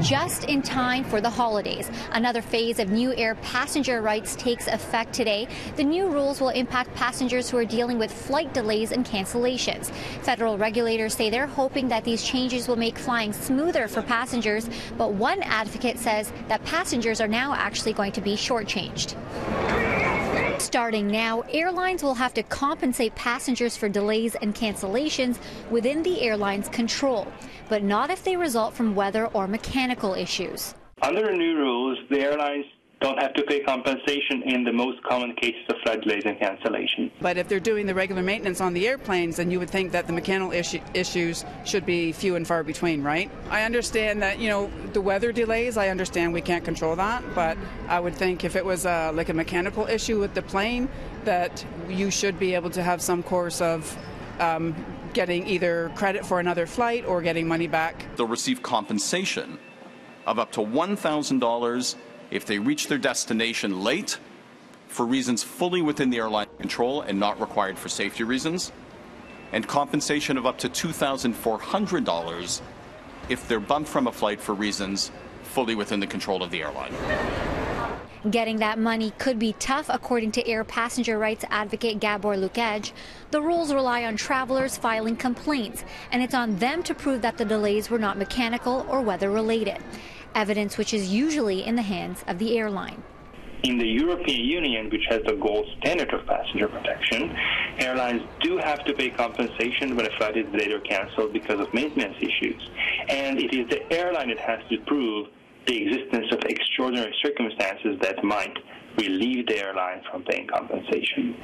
just in time for the holidays. Another phase of new air passenger rights takes effect today. The new rules will impact passengers who are dealing with flight delays and cancellations. Federal regulators say they're hoping that these changes will make flying smoother for passengers, but one advocate says that passengers are now actually going to be shortchanged. Starting now, airlines will have to compensate passengers for delays and cancellations within the airline's control, but not if they result from weather or mechanical issues. Under the new rules, the airlines don't have to pay compensation in the most common cases of flight delays and cancellation. But if they're doing the regular maintenance on the airplanes, then you would think that the mechanical issue, issues should be few and far between, right? I understand that, you know, the weather delays, I understand we can't control that, but I would think if it was uh, like a mechanical issue with the plane, that you should be able to have some course of um, getting either credit for another flight or getting money back. They'll receive compensation of up to $1,000 if they reach their destination late for reasons fully within the airline control and not required for safety reasons, and compensation of up to $2,400 if they're bumped from a flight for reasons fully within the control of the airline. Getting that money could be tough, according to air passenger rights advocate Gabor Lukács. The rules rely on travelers filing complaints, and it's on them to prove that the delays were not mechanical or weather related evidence which is usually in the hands of the airline. In the European Union, which has the gold standard of passenger protection, airlines do have to pay compensation when a flight is delayed or canceled because of maintenance issues. And it is the airline that has to prove the existence of extraordinary circumstances that might relieve the airline from paying compensation.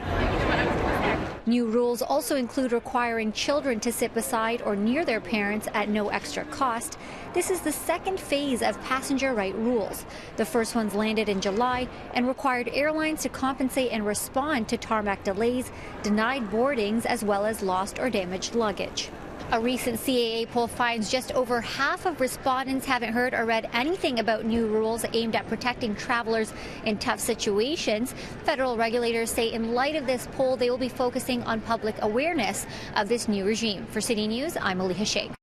New rules also include requiring children to sit beside or near their parents at no extra cost. This is the second phase of passenger right rules. The first ones landed in July and required airlines to compensate and respond to tarmac delays, denied boardings, as well as lost or damaged luggage. A recent CAA poll finds just over half of respondents haven't heard or read anything about new rules aimed at protecting travelers in tough situations. Federal regulators say in light of this poll, they will be focusing on public awareness of this new regime. For City News, I'm Aliha Sheikh.